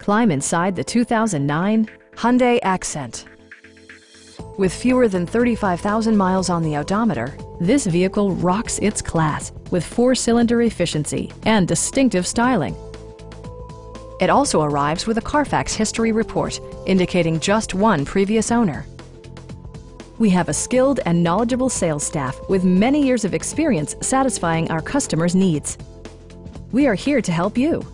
Climb inside the 2009 Hyundai Accent. With fewer than 35,000 miles on the odometer, this vehicle rocks its class with four-cylinder efficiency and distinctive styling. It also arrives with a Carfax history report, indicating just one previous owner. We have a skilled and knowledgeable sales staff with many years of experience satisfying our customers' needs. We are here to help you.